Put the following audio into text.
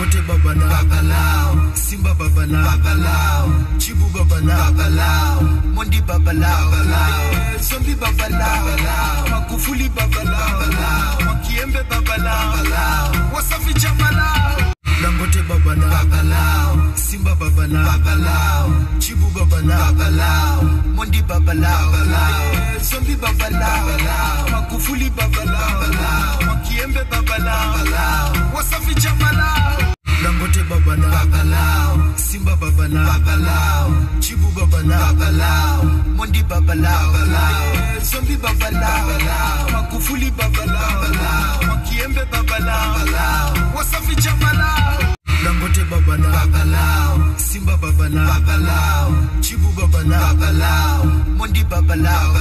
dangote babala babalao simba babala babalao chibu babala babalao mondi babala babalao zombi babala babalao magufuli babala babalao makiembe babala babalao wasafi jamala dangote babala babalao simba babala babalao chibu babala babalao mondi babala babalao zombi babala babalao magufuli babala babalao makiembe babala babalao wasafi babala babalao simba babala babalao chibu babala babalao mondi babala babalao zombi babala babalao magufuli babala babalao makiembe babala babalao wasafi jamala dangote babala babalao simba babala babalao chibu babala babalao mondi babalao